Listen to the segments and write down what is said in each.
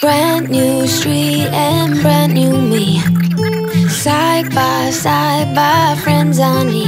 Brand new street and brand new me. Side by side, by friends I need.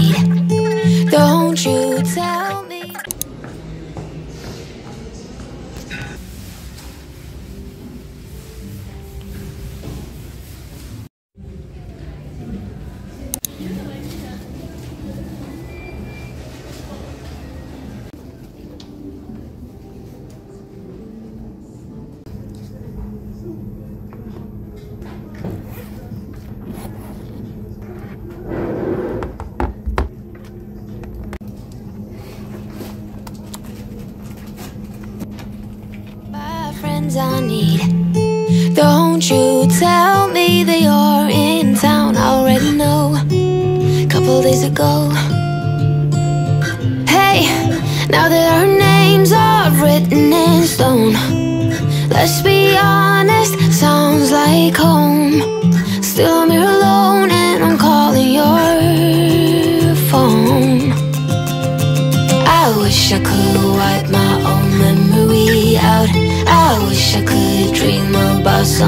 Friends I need. Don't you tell me that you're in town. I already know. Couple days ago. Hey, now that our names are written in stone, let's be honest,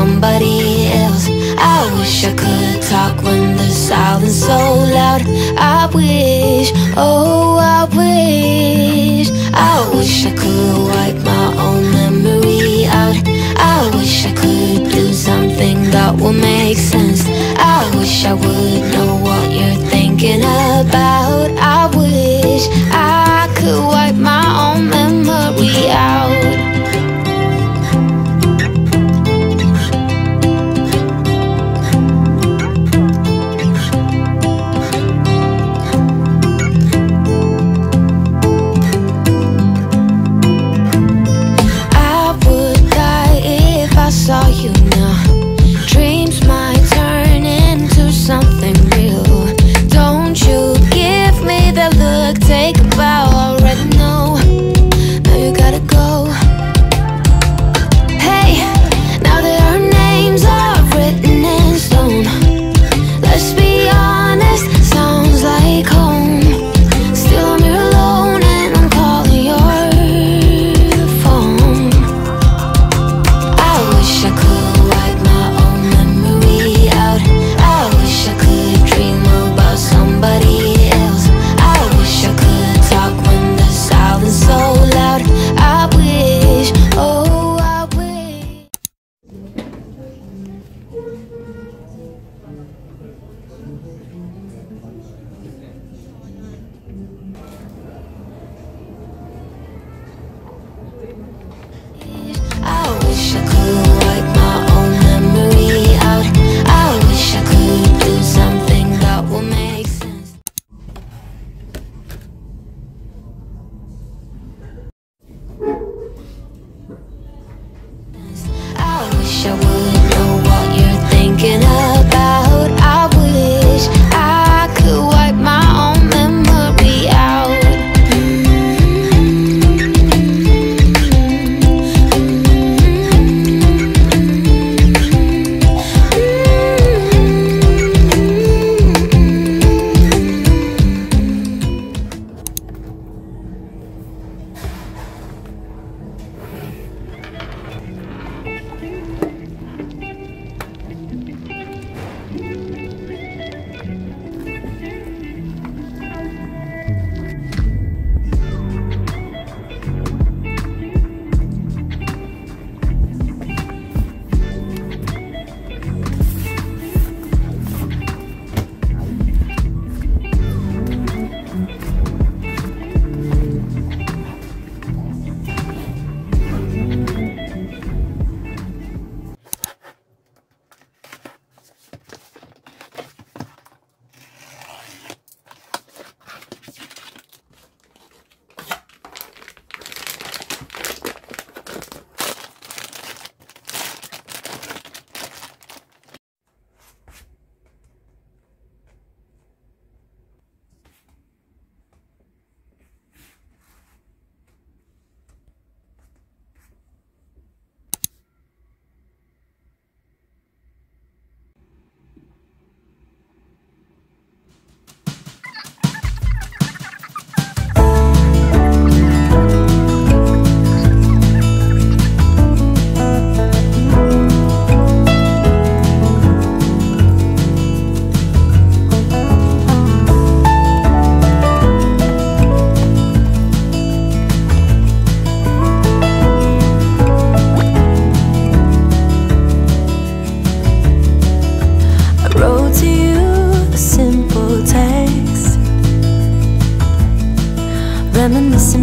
somebody else. I wish I could talk when the silence is so loud. I wish, oh, I wish. I wish I could wipe my own memory out. I wish I could do something that will make sense. I wish I would know what you're thinking about. I wish I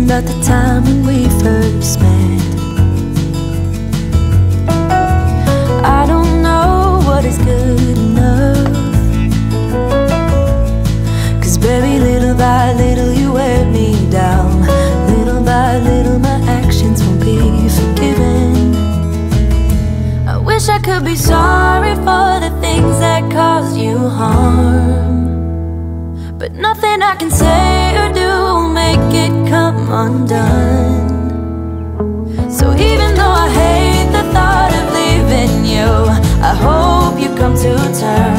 about the time when we first met. I don't know what is good enough. Cause baby, little by little you wear me down. Little by little my actions won't be forgiven. I wish I could be sorry for the things that caused you harm. But nothing I can say undone. So even though I hate the thought of leaving you I hope you come to terms.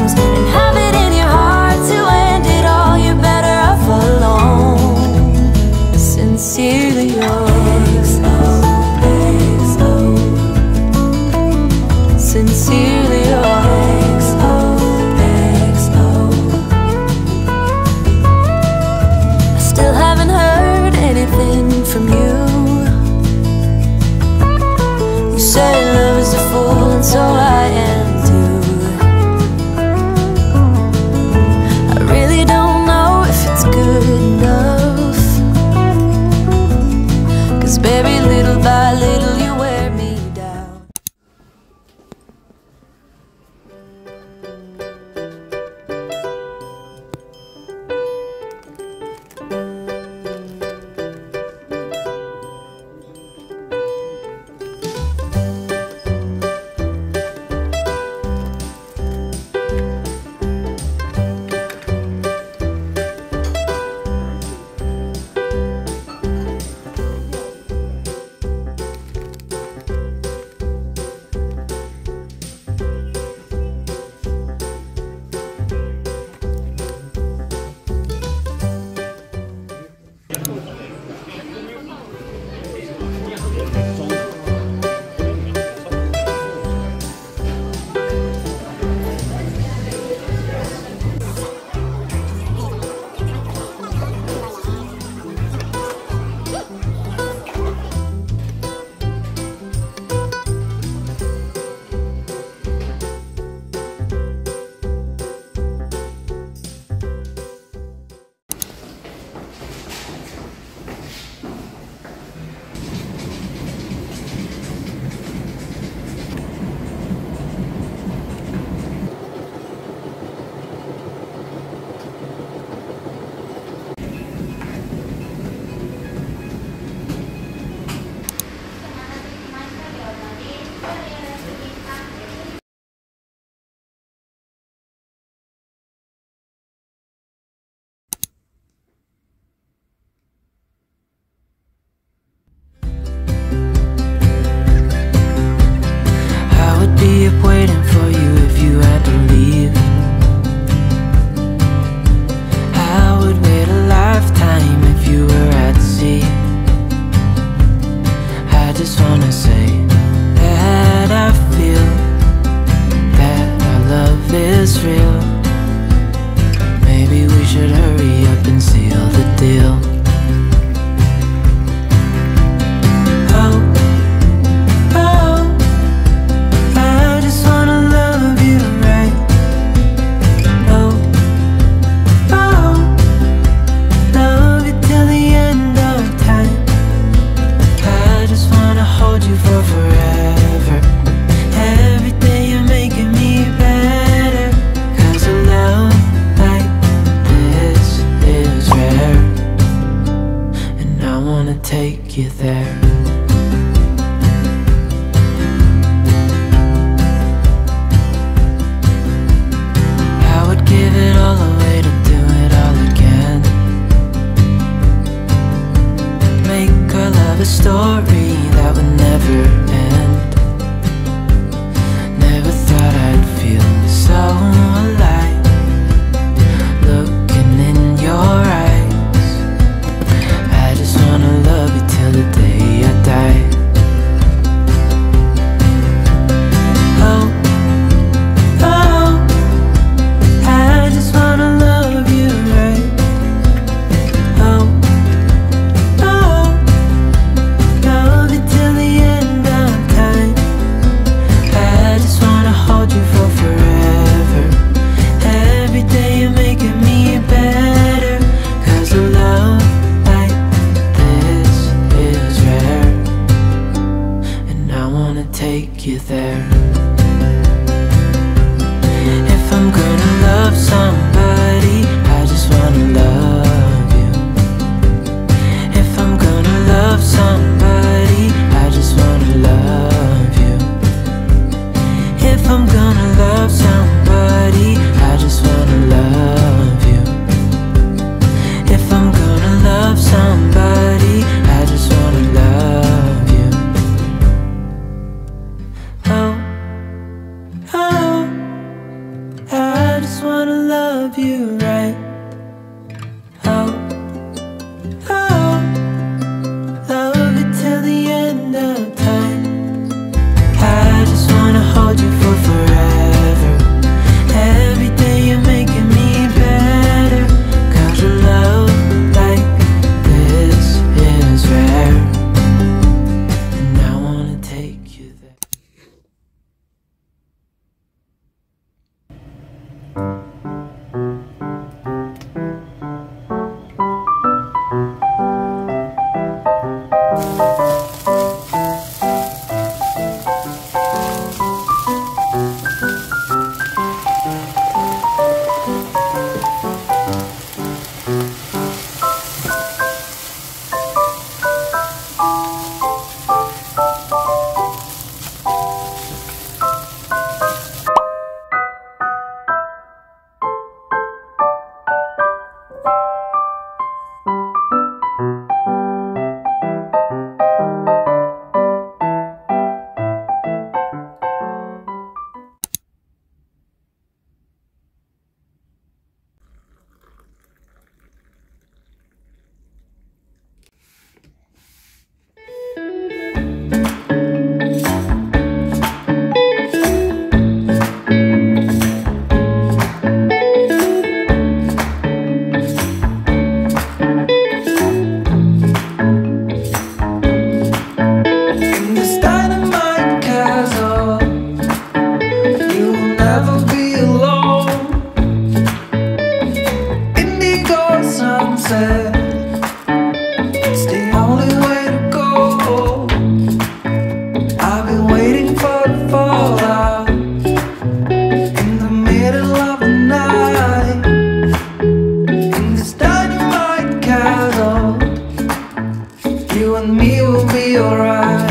You're right.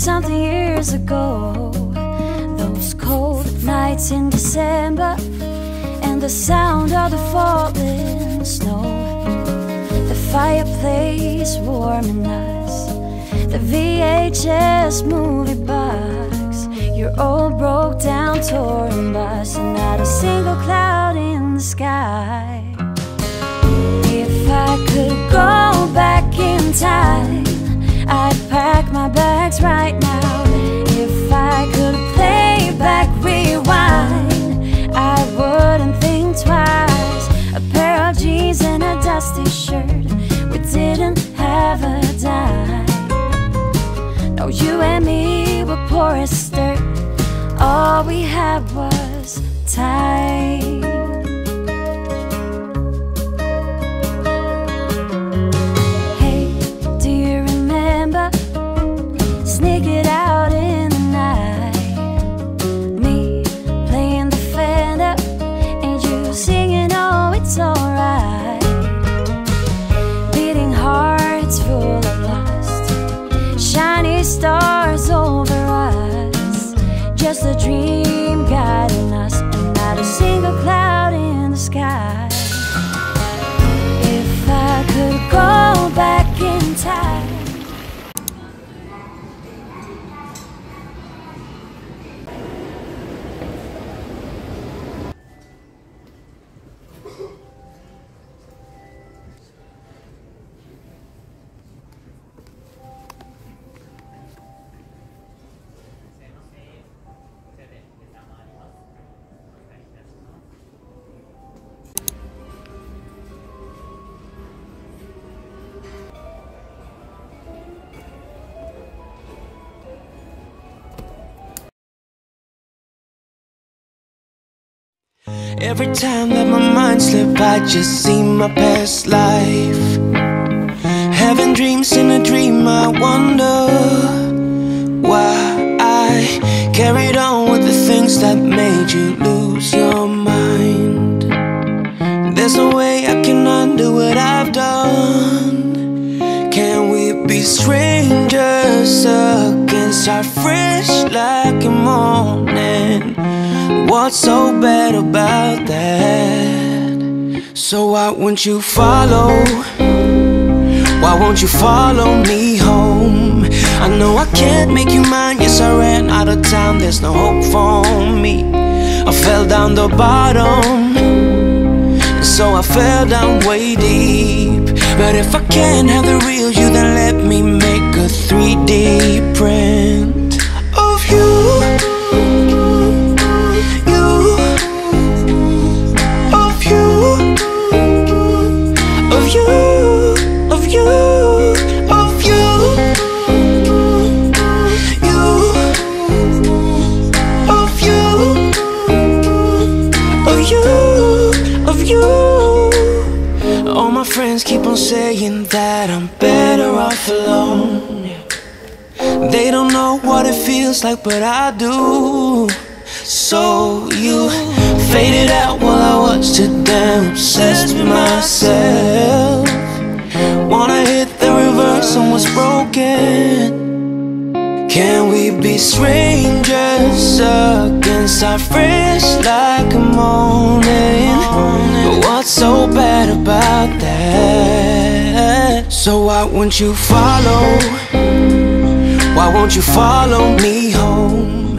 Something years ago? Those cold nights in December and the sound of the falling snow. The fireplace warming us, the VHS movie box, your old broke down touring bus, and not a single cloud in the sky. If I could go back in time, I'd pack my bags right now. If I could play back, rewind, I wouldn't think twice. A pair of jeans and a dusty shirt, we didn't have a dime. No, you and me were poor as dirt. All we had was time. Every time that my mind slip, I just see my past life. Having dreams in a dream, I wonder why I carried on with the things that made you lose your mind. There's no way I can undo what I've done. Can we be strangers again? Start fresh like a morning. What's so bad about that? So why won't you follow? Why won't you follow me home? I know I can't make you mine. Yes, I ran out of time. There's no hope for me. I fell down the bottom. So I fell down way deep. But if I can't have the real you, then let me make 3D print They don't know what it feels like, but I do. So you faded out while I watched it damn obsessed with myself. Wanna hit the reverse on what's broken. Can we be strangers again? Start fresh like a morning. But what's so bad about that? So why won't you follow? Why won't you follow me home?